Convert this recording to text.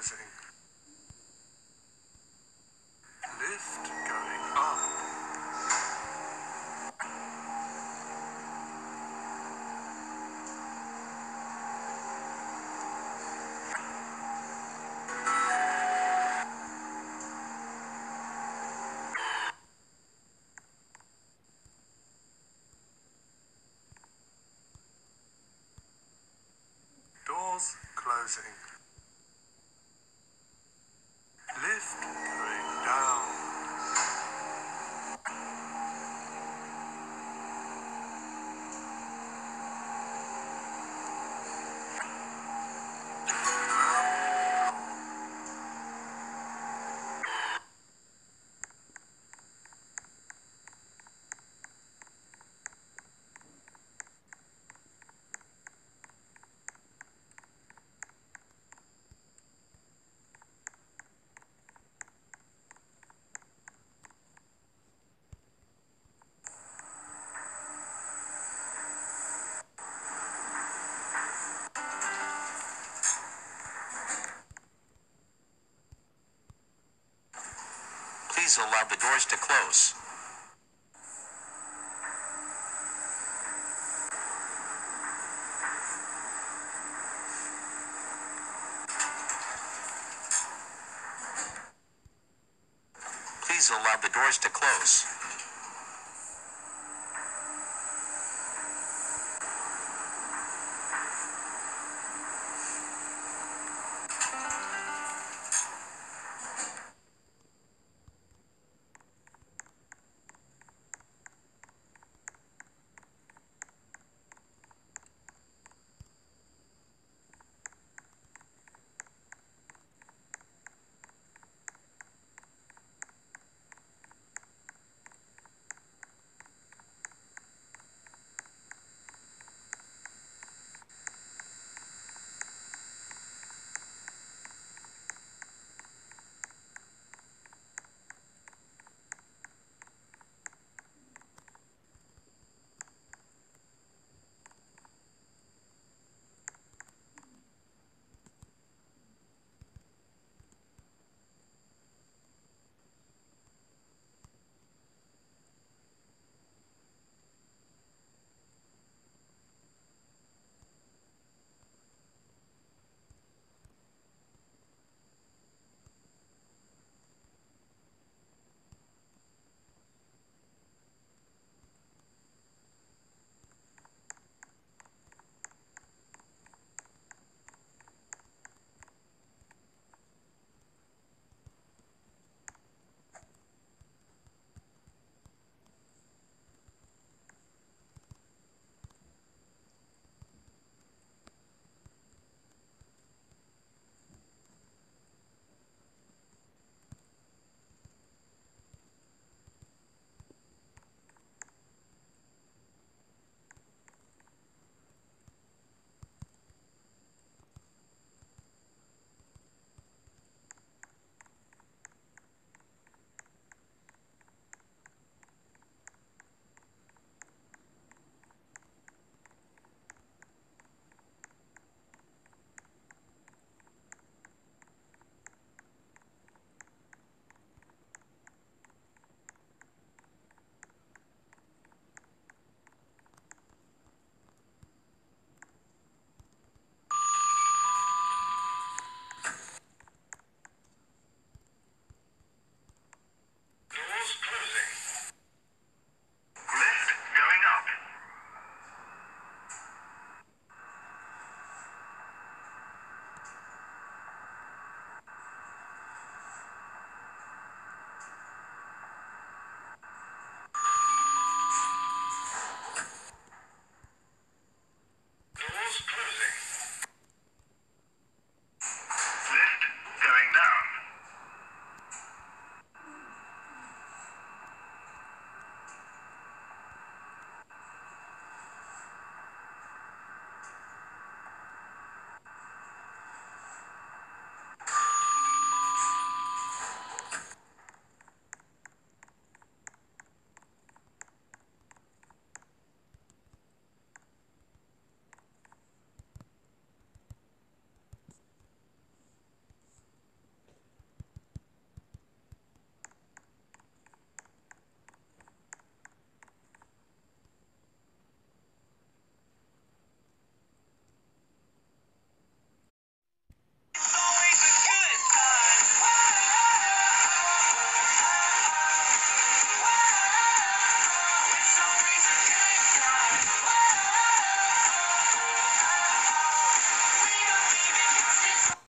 closing. Lift going up. Doors closing. Please allow the doors to close. Please allow the doors to close.